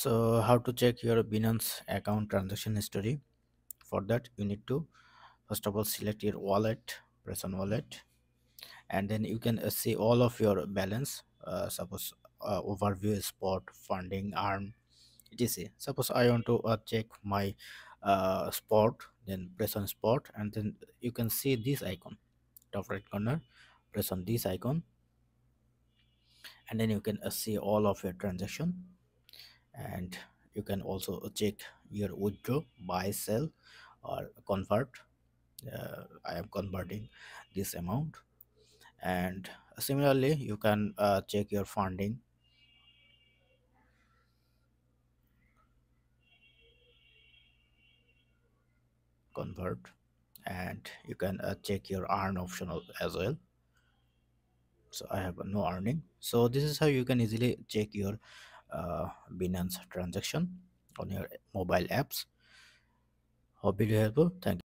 so how to check your binance account transaction history? For that you need to first of all select your wallet press on wallet and then you can uh, see all of your balance. Uh, suppose uh, overview spot funding arm etc. Suppose i want to uh, check my uh, spot then press on spot and then you can see this icon. Top right corner press on this icon and then you can see all of your transaction and you can also check your withdraw buy sell or convert. Uh, i am converting this amount. And similarly you can uh, check your funding. Convert. And you can uh, check your earn optional as well. So i have no earning. So this is how you can easily check your uh, binance transaction on your mobile apps. Hope it. Helpful thank you